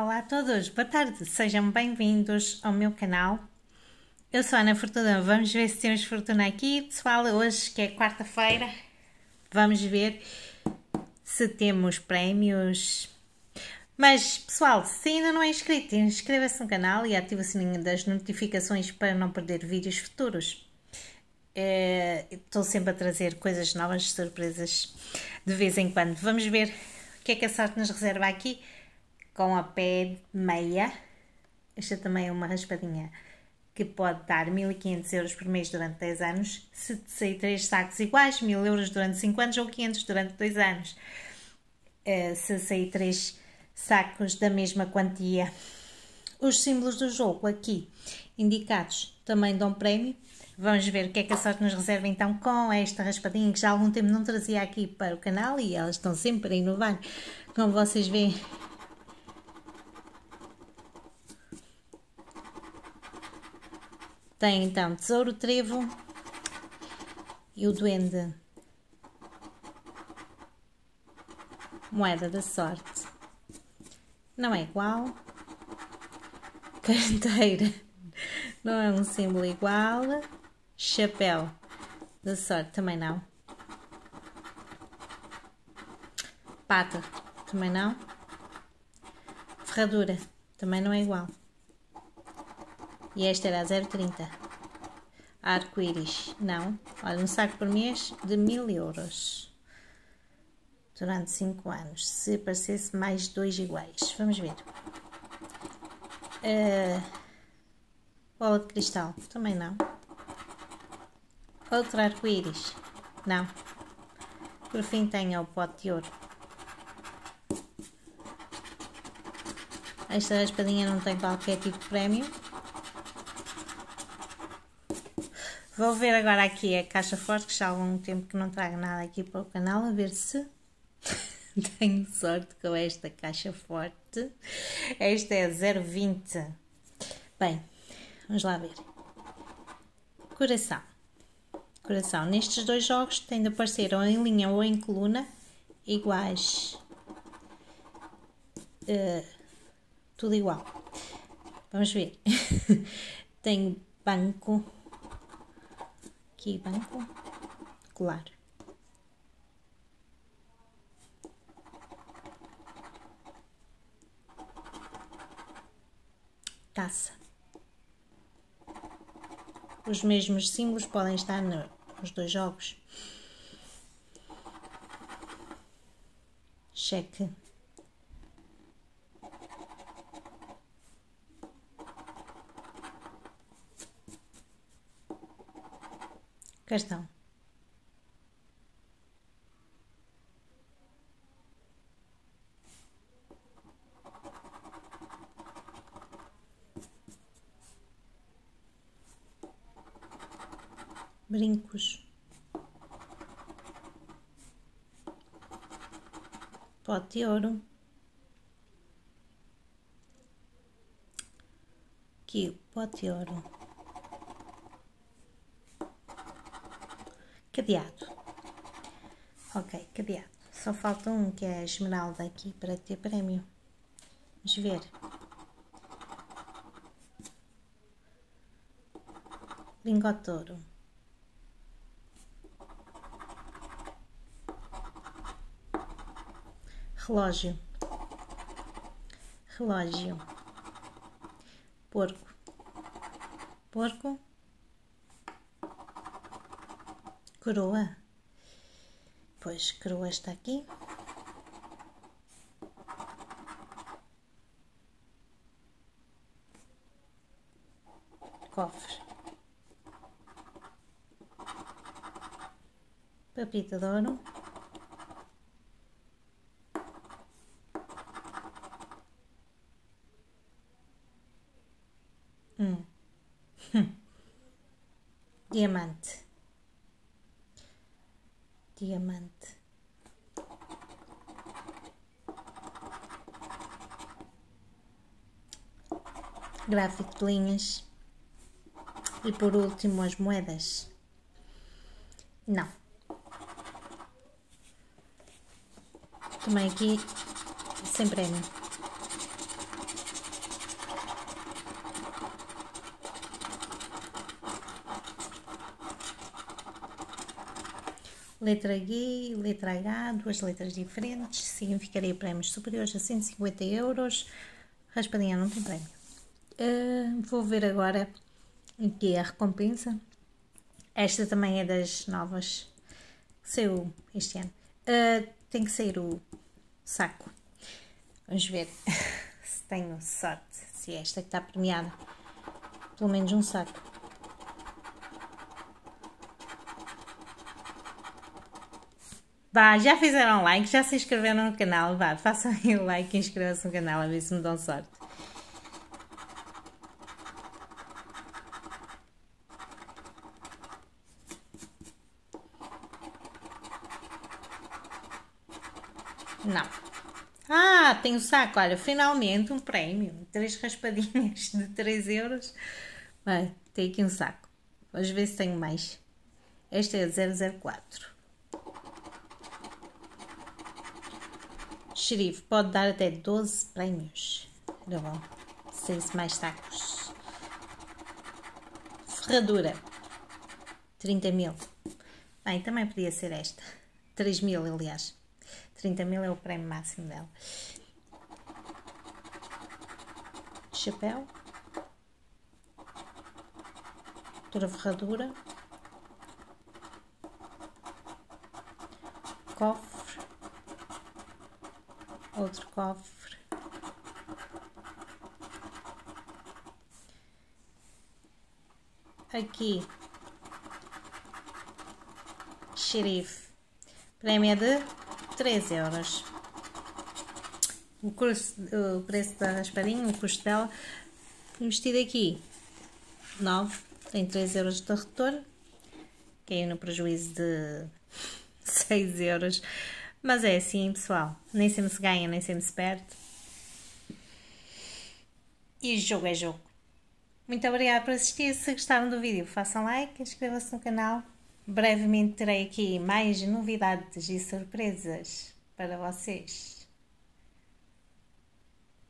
Olá a todos, boa tarde, sejam bem-vindos ao meu canal. Eu sou Ana Fortuna, vamos ver se temos fortuna aqui, pessoal. Hoje, que é quarta-feira, vamos ver se temos prémios. Mas, pessoal, se ainda não é inscrito, inscreva-se no canal e ative o sininho das notificações para não perder vídeos futuros. É, estou sempre a trazer coisas novas, surpresas de vez em quando. Vamos ver o que é que a sorte nos reserva aqui com a pé meia. Esta também é uma raspadinha que pode dar 1500 euros por mês durante 10 anos. Se sair 3 sacos iguais, 1000 euros durante 5 anos ou 500 durante 2 anos. Se sair 3 sacos da mesma quantia. Os símbolos do jogo aqui indicados também dão prémio Vamos ver o que é que a sorte nos reserva então com esta raspadinha que já há algum tempo não trazia aqui para o canal e elas estão sempre a inovar, como vocês veem. Tem então Tesouro Trevo e o Duende. Moeda da Sorte. Não é igual. Canteira. Não é um símbolo igual. Chapéu da sorte, também não. Pata, também não. Ferradura, também não é igual. E esta era a 0,30. Arco-íris, não. Olha, um saco por mês de 1000 euros. Durante 5 anos. Se aparecesse mais dois iguais. Vamos ver. Uh, bola de cristal, também não. Outro arco-íris? Não. Por fim tenho o pote de ouro. Esta espadinha não tem qualquer tipo de prémio. Vou ver agora aqui a caixa forte, que já há algum tempo que não trago nada aqui para o canal, a ver se tenho sorte com esta caixa forte. Esta é 020. Bem, vamos lá ver. Coração coração. Nestes dois jogos tem de aparecer ou em linha ou em coluna iguais. Uh, tudo igual. Vamos ver. tem banco. Aqui, banco. Colar. Taça. Os mesmos símbolos podem estar no, os dois jogos. Cheque. Cartão. brincos, pote de ouro, aqui pote de ouro, cadeado, ok, cadeado, só falta um que é a esmeralda aqui para ter prémio, vamos ver. lingote ouro. relógio, relógio, porco, porco, coroa, pois coroa está aqui. Cofre. Papita de ouro. Hum. Diamante. Diamante. Gráfico de linhas. E por último as moedas. Não. Também aqui sem prémio. Letra G, letra H, duas letras diferentes, significaria prémios superiores a 150 euros. Raspadinha não tem prémio. Uh, vou ver agora aqui a recompensa. Esta também é das novas que saiu este ano. Uh, tem que sair o saco. Vamos ver se tenho sorte. Se é esta que está premiada. Pelo menos um saco. Vá, já fizeram like, já se inscreveram no canal, vá, façam aí o like e inscrevam-se no canal a ver se me dão sorte. Não. Ah, tem o saco, olha, finalmente um prémio. Três raspadinhas de 3 euros. Vai, tem aqui um saco. Vamos ver se tenho mais. Este é 004. Xerife pode dar até 12 prémios. Era bom. Seis mais sacos. Ferradura. 30 mil. Bem, também podia ser esta. 3 mil, aliás. 30 mil é o prémio máximo dela. Chapéu. Outra ferradura. Cofre. Outro cofre. Aqui. Xerife. Prémio de 3 euros. O, curso, o preço da raspadinha, o custo dela, investido aqui 9, tem 3 euros de retorno, caiu no prejuízo de 6 euros, mas é assim pessoal, nem sempre se ganha, nem sempre se perde. E jogo é jogo. Muito obrigada por assistir. Se gostaram do vídeo, façam like, inscrevam-se no canal. Brevemente terei aqui mais novidades e surpresas para vocês.